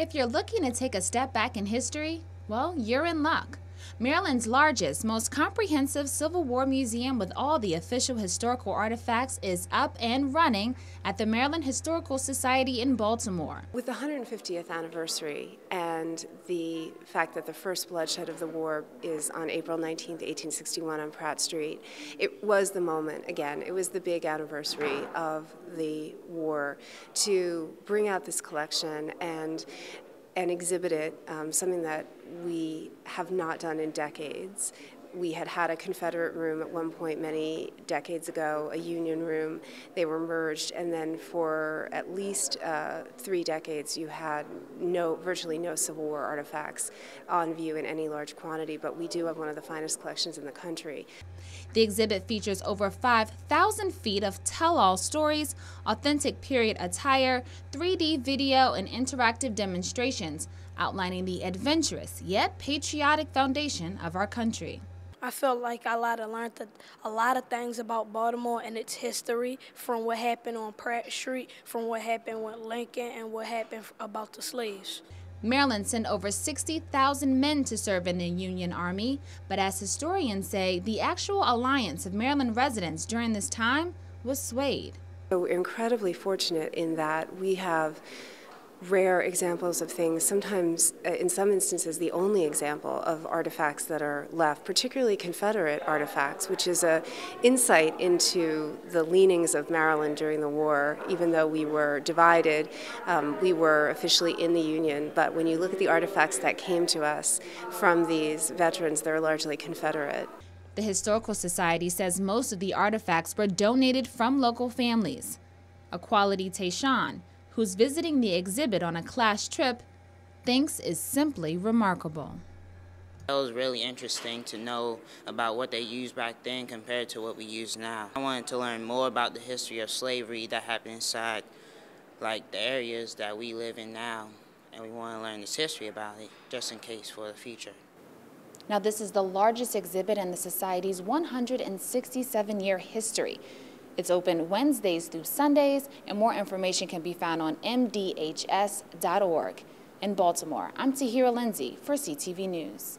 If you're looking to take a step back in history, well, you're in luck. Maryland's largest, most comprehensive Civil War museum with all the official historical artifacts is up and running at the Maryland Historical Society in Baltimore. With the 150th anniversary and the fact that the first bloodshed of the war is on April 19, 1861 on Pratt Street, it was the moment, again, it was the big anniversary of the war to bring out this collection and and exhibit it, um, something that we have not done in decades. We had had a Confederate room at one point many decades ago, a Union room. They were merged, and then for at least uh, three decades, you had no, virtually no Civil War artifacts on view in any large quantity. But we do have one of the finest collections in the country. The exhibit features over 5,000 feet of tell-all stories, authentic period attire, 3D video, and interactive demonstrations outlining the adventurous yet patriotic foundation of our country. I felt like I lot of learned a lot of things about Baltimore and its history from what happened on Pratt Street, from what happened with Lincoln, and what happened about the slaves. Maryland sent over 60,000 men to serve in the Union Army, but as historians say, the actual alliance of Maryland residents during this time was swayed. So we're incredibly fortunate in that we have rare examples of things, sometimes, uh, in some instances, the only example of artifacts that are left, particularly Confederate artifacts, which is a insight into the leanings of Maryland during the war. Even though we were divided, um, we were officially in the Union, but when you look at the artifacts that came to us from these veterans, they're largely Confederate. The Historical Society says most of the artifacts were donated from local families. Equality Tayshawn who's visiting the exhibit on a class trip, thinks is simply remarkable. It was really interesting to know about what they used back then compared to what we use now. I wanted to learn more about the history of slavery that happened inside like the areas that we live in now and we want to learn this history about it just in case for the future. Now this is the largest exhibit in the Society's 167 year history. It's open Wednesdays through Sundays, and more information can be found on mdhs.org. In Baltimore, I'm Tahira Lindsay for CTV News.